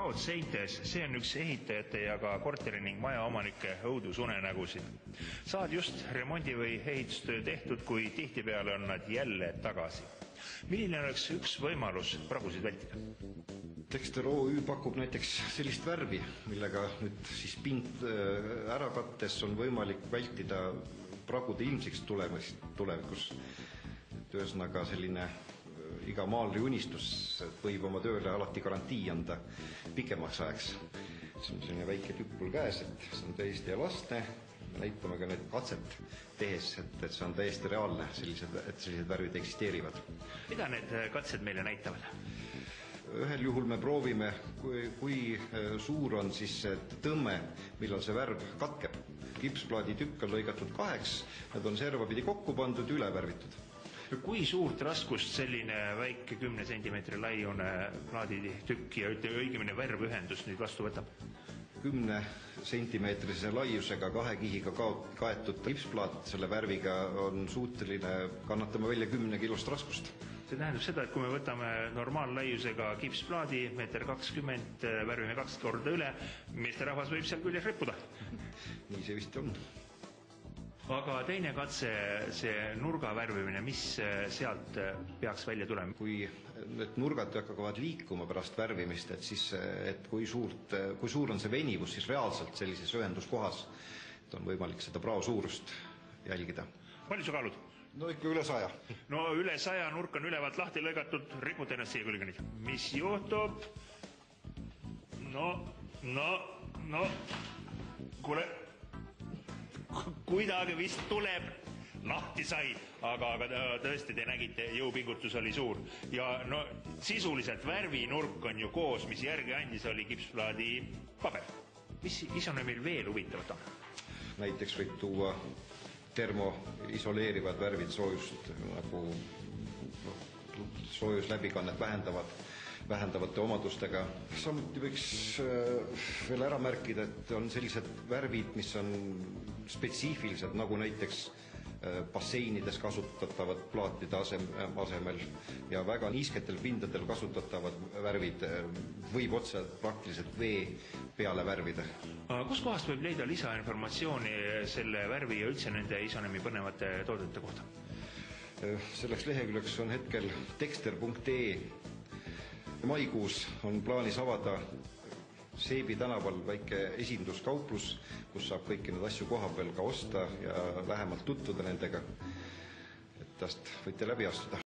raud seintes, see on üks ehitajate ja ka korteri ning majaomanike õudusunenägusid. saad just remondi või ehitustöö tehtud, kui tihtipeale on nad jälle tagasi. milline oleks üks võimalus pragusid vältida? Dexter OÜ pakub näiteks sellist värvi, millega nüüd siis pind äh, ära kattes on võimalik vältida pragude ilmsiks tulemist tulevikus. et ühesõnaga selline iga maalri unistus võib oma tööle alati garantii anda pikemaks ajaks. see on selline väike tükk mul käes, et see on täiesti elastne, näitame ka nüüd katset tehes, et, et see on täiesti reaalne, sellised, et sellised värvid eksisteerivad. mida need katsed meile näitavad? ühel juhul me proovime, kui, kui äh, suur on siis see tõmme, millal see värv katkeb. kipsplaadi tükk on lõigatud kaheks, need on servapidi kokku pandud, üle värvitud. Kui suurt raskust selline väike kümne sentimeetri laiune plaaditükk ja ütleme õigemini värvühendus nüüd vastu võtab? kümne sentimeetrise laiusega kahe kihiga kao-, kaetud kipsplaat selle värviga on suuteline kannatama välja kümne kilost raskust see tähendab seda, et kui me võtame normaallaiusega kipsplaadi, meeter kakskümmend, värvime kaks korda üle, meesterahvas võib seal küljes rippuda. nii see vist on. Aga teine katse, see nurga värvimine, mis sealt peaks välja tulema? kui need nurgad hakkavad liikuma pärast värvimist, et siis, et kui suurt, kui suur on see venivus siis reaalselt sellises ühenduskohas, et on võimalik seda prao suurust jälgida. palju sa kaalud? no ikka üle saja. no üle saja nurk on ülevalt lahti lõigatud, ripud ennast siia külge nüüd. mis juhtub? no, no, no, kuule, kuidagi vist tuleb lahti sai, aga, aga tõesti, te nägite, jõupingutus oli suur ja no sisuliselt värvinurk on ju koos, mis järgi andis, oli kipsplaadi paber. mis, mis on meil veel huvitavat on? näiteks võib tuua termoisoleerivad värvid soojust nagu soojusläbikannet vähendavad, vähendavate omadustega. samuti võiks äh, veel ära märkida, et on sellised värvid, mis on spetsiifilised, nagu näiteks äh, basseinides kasutatavad plaatide asem, asemel ja väga niisketel pindadel kasutatavad värvid äh, võib otse praktiliselt vee peale värvida. kuskohast võib leida lisainformatsiooni selle värvi ja üldse nende Isonemi põnevate toodete kohta? selleks leheküljeks on hetkel tekster.ee. maikuus on plaanis avada Seebi tänaval väike esinduskauplus, kus saab kõiki neid asju koha peal ka osta ja lähemalt tutvuda nendega. et tast võite läbi astuda.